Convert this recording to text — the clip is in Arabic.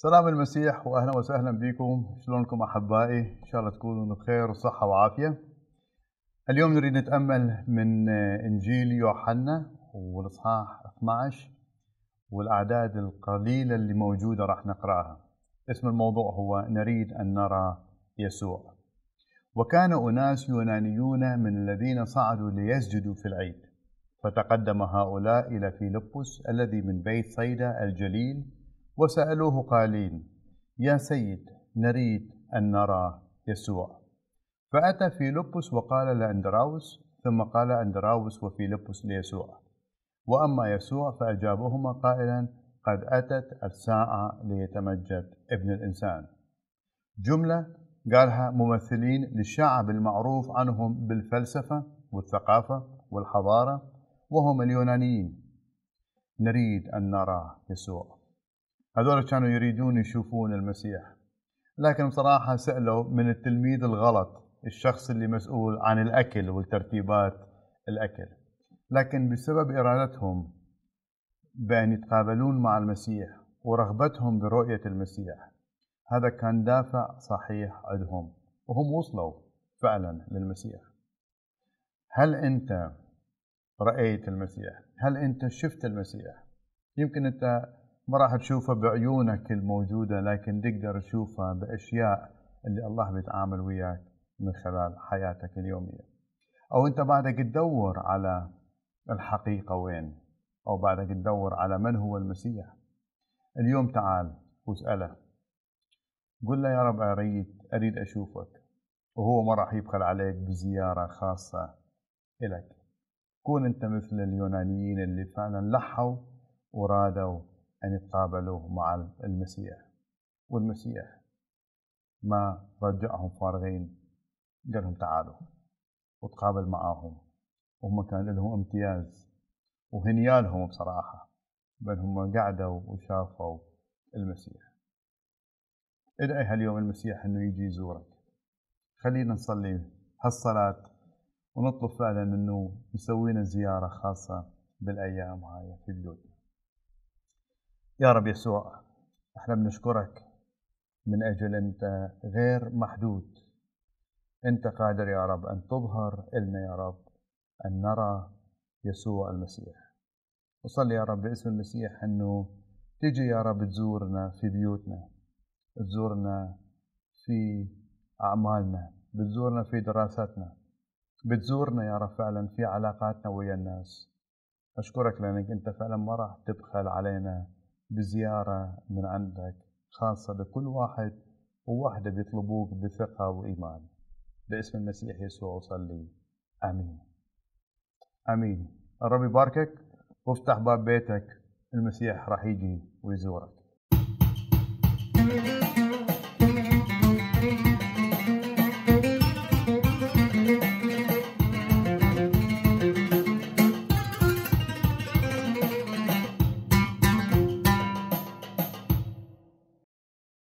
سلام المسيح واهلا وسهلا بكم. شلونكم أحبائي؟ إن شاء الله تكونوا بخير وصحة وعافية. اليوم نريد نتأمل من إنجيل يوحنا والإصحاح 12 والأعداد القليلة اللي موجودة راح نقرأها. اسم الموضوع هو نريد أن نرى يسوع. وكان أناس يونانيون من الذين صعدوا ليسجدوا في العيد. فتقدم هؤلاء إلى فيلبس الذي من بيت صيدا الجليل وسألوه قائلين يا سيد نريد أن نرى يسوع. فأتى فيلبس وقال لأندراوس ثم قال أندراوس وفيلبس ليسوع. وأما يسوع فأجابهما قائلا قد أتت الساعة ليتمجد ابن الإنسان. جملة قالها ممثلين للشعب المعروف عنهم بالفلسفة والثقافة والحضارة وهم اليونانيين. نريد أن نرى يسوع. هذول كانوا يريدون يشوفون المسيح لكن بصراحة سألوا من التلميذ الغلط الشخص اللي مسؤول عن الأكل وترتيبات الأكل لكن بسبب إرادتهم بأن يتقابلون مع المسيح ورغبتهم برؤية المسيح هذا كان دافع صحيح عندهم وهم وصلوا فعلا للمسيح هل أنت رأيت المسيح؟ هل أنت شفت المسيح؟ يمكن أنت ما راح تشوفها بعيونك الموجودة لكن تقدر تشوفها بأشياء اللي الله بيتعامل وياك من خلال حياتك اليومية. أو أنت بعدك تدور على الحقيقة وين أو بعدك تدور على من هو المسيح. اليوم تعال واسأله. قل له يا رب أريد أريد أشوفك. وهو ما راح يبخل عليك بزيارة خاصة إلك. كون أنت مثل اليونانيين اللي فعلا لحوا ورادوا أن يتقابلوا مع المسيح. والمسيح ما رجعهم فارغين قال لهم تعالوا وتقابل معاهم. وهم كان لهم امتياز وهنيالهم بصراحة بأنهم قعدوا وشافوا المسيح. ادعي هاليوم المسيح إنه يجي يزورك. خلينا نصلي هالصلاة ونطلب فعلا إنه يسوي لنا زيارة خاصة بالأيام هاي في بيوتنا يا رب يسوع إحنا بنشكرك من أجل أنت غير محدود. أنت قادر يا رب أن تظهر لنا يا رب أن نرى يسوع المسيح. وصلي يا رب باسم المسيح أنه تجي يا رب تزورنا في بيوتنا تزورنا في أعمالنا بتزورنا في دراساتنا بتزورنا يا رب فعلا في علاقاتنا ويا الناس. أشكرك لأنك أنت فعلا ما راح تبخل علينا بزيارة من عندك خاصة لكل واحد وواحدة بيطلبوك بثقة وإيمان. باسم المسيح يسوع أصلي. آمين. آمين. الرب يباركك. وافتح باب بيتك. المسيح راح يجي ويزورك.